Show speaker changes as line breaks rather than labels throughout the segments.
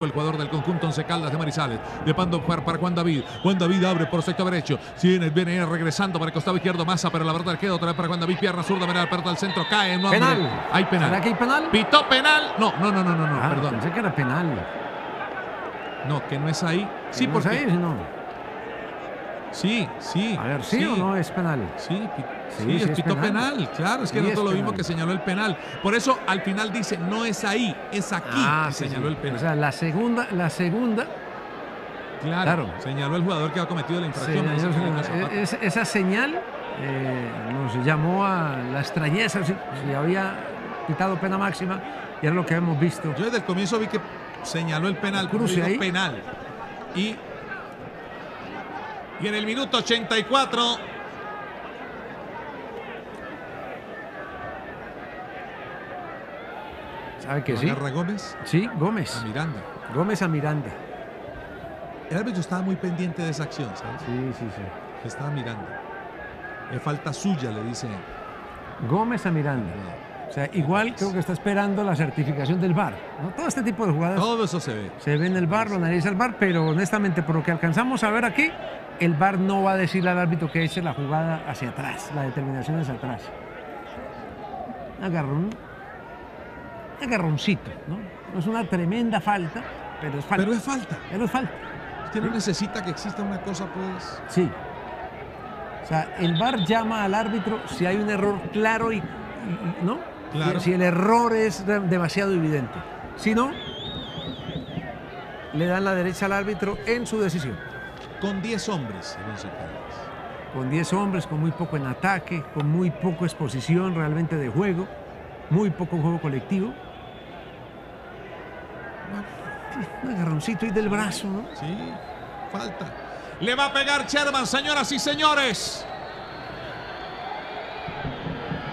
El jugador del conjunto Once Caldas de Marizales. De Pando para, para Juan David. Juan David abre por sector derecho. Viene, viene regresando para el costado izquierdo. Massa, pero la verdad queda otra vez para Juan David. Pierna zurda, mira, aperta al centro. Cae. No,
Penal.
hombre. Hay penal.
¿Será que hay penal?
Pitó penal. No, no, no, no, no, no,
Ah,
perdón.
Pensé que era penal.
No, que no es ahí. Sí,
No
porque.
sé, no.
Sí, sí.
A ver, ¿sí, o no es penal?
Sí, pi-
Sí,
sí,
sí
es pitó penal.
penal.
Claro, es que no
es
todo lo mismo que señaló el penal. Por eso al final dice, no es ahí, es aquí
Ah,
que señaló el penal.
O sea, la segunda, la segunda,
claro,
claro.
señaló el jugador que ha cometido la infracción.
señaló- es- esa señal eh, nos llamó a la extrañeza si, si había quitado pena máxima y era lo que hemos visto.
Yo desde el comienzo vi que señaló el penal,
Cruce ahí.
penal. Y, y en el minuto 84,
¿Sabe que sí?
agarra Gómez
Sí,
a
Gómez.
Miranda.
Gómez a Miranda.
El árbitro estaba muy pendiente de esa acción, ¿sabes?
Sí, sí, sí.
Estaba mirando. Es falta suya, le dice.
Gómez a Miranda. O sea, igual creo que está esperando la certificación del VAR. ¿no? Todo este tipo de jugadas
Todo eso se ve.
se ve en el VAR, lo analiza el VAR, pero honestamente, por lo que alcanzamos a ver aquí, el VAR no va a decirle al árbitro que eche la jugada hacia atrás, la determinación hacia atrás. Un agarrón, un agarroncito, ¿no? No es una tremenda falta, pero es falta.
Pero es falta.
Pero es falta.
Usted no necesita que exista una cosa, pues.
Sí. O sea, el VAR llama al árbitro si hay un error claro y, ¿no?
Claro.
Si, el error es de- demasiado evidente. Si no, le dan la derecha al árbitro en su decisión.
Con 10 hombres en Once Caldas.
Con 10 hombres, con muy poco en ataque, con muy poco exposición realmente de juego, muy poco juego colectivo. Un agarroncito ahí del brazo, ¿no?
Sí, falta. Le va a pegar Sherman, señoras y señores.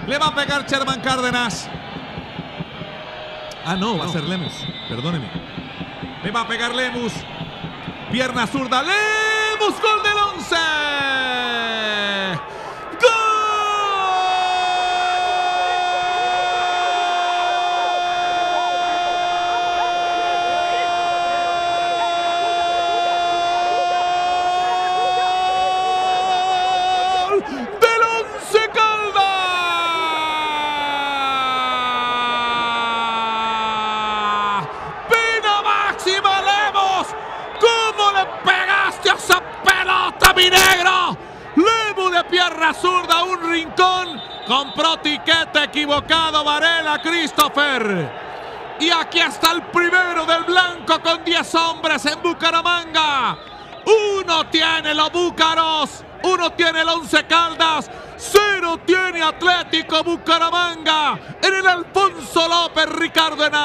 Le va a pegar Sherman Cárdenas. Ah, no, va a ser Lemus. Perdóneme. Le va a pegar Lemus. Pierna zurda. Lemus, gol del 11. ¡Gol del Once Caldas! ¡Pena máxima, Lemos! ¿Cómo le pegaste a esa pelota, mi negro? Lemos de pierna zurda, un rincón. Compró tiquete equivocado, Varela, Christopher. Y aquí está el primero del blanco con 10 hombres en Bucaramanga. Uno tiene los Búcaros, uno tiene el Once Caldas, cero tiene Atlético Bucaramanga. En el Alfonso López Ricardo Henao.